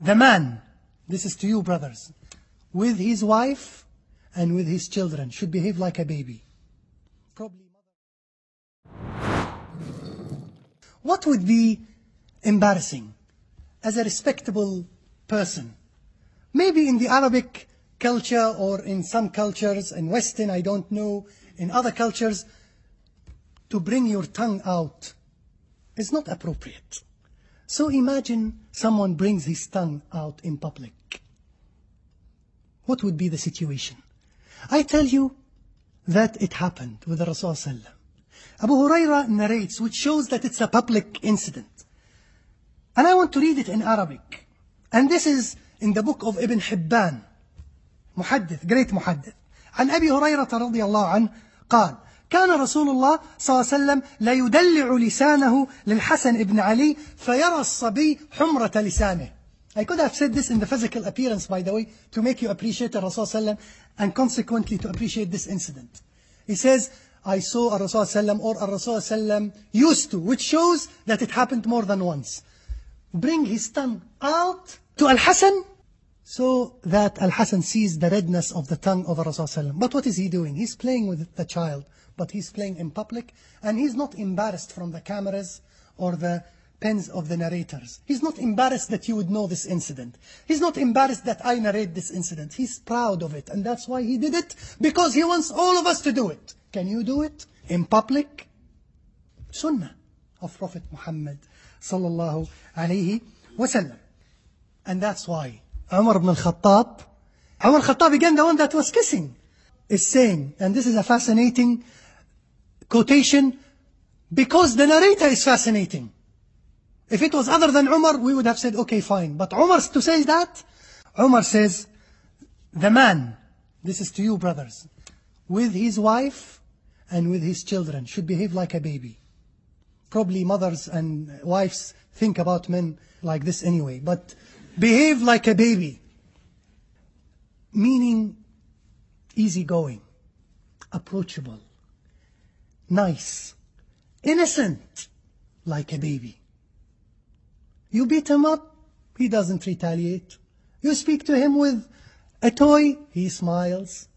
The man, this is to you brothers, with his wife and with his children should behave like a baby. Probably What would be embarrassing as a respectable person? Maybe in the Arabic culture or in some cultures, in Western, I don't know, in other cultures, to bring your tongue out is not appropriate. So imagine someone brings his tongue out in public. What would be the situation? I tell you that it happened with the Rasul Abu Huraira narrates, which shows that it's a public incident. And I want to read it in Arabic. And this is in the book of Ibn Hibban, محدث, great محدث. عن أبي هريرة رضي الله عنه قال كان رسول الله صلى الله عليه وسلم لا يدلع لسانه للحسن ابن علي فيرى الصبي حمرة لسانه I could have said this in the physical appearance, by the way, to make you appreciate Rasul and consequently to appreciate this incident. He says, I saw Rasul or a Rasul used to, which shows that it happened more than once. Bring his tongue out to Al-Hasan so that Al-Hasan sees the redness of the tongue of Rasul But what is he doing? He's playing with the child, but he's playing in public and he's not embarrassed from the cameras or the pens of the narrators. He's not embarrassed that you would know this incident. He's not embarrassed that I narrate this incident. He's proud of it. And that's why he did it, because he wants all of us to do it. Can you do it in public? Sunnah of Prophet Muhammad sallallahu alayhi wasallam. And that's why Umar ibn al-Khattab, Umar al-Khattab again the one that was kissing, is saying, and this is a fascinating quotation, because the narrator is fascinating. If it was other than Umar, we would have said, okay, fine. But Umar to say that, Umar says, the man, this is to you brothers, with his wife and with his children should behave like a baby. Probably mothers and wives think about men like this anyway, but behave like a baby. Meaning easygoing, approachable, nice, innocent, like a baby. You beat him up, he doesn't retaliate. You speak to him with a toy, he smiles.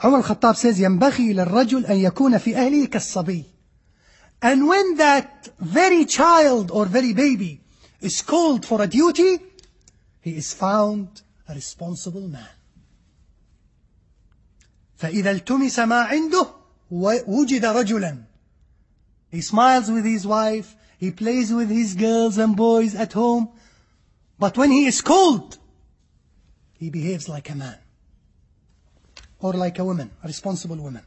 عمر الخطاب says ينبغي للرجل أن يكون في أهله كالصبي. And when that very child or very baby is called for a duty, he is found a responsible man. فإذا التمس ما عنده وجد رجلا. He smiles with his wife, he plays with his girls and boys at home. But when he is cold, he behaves like a man. Or like a woman, a responsible woman.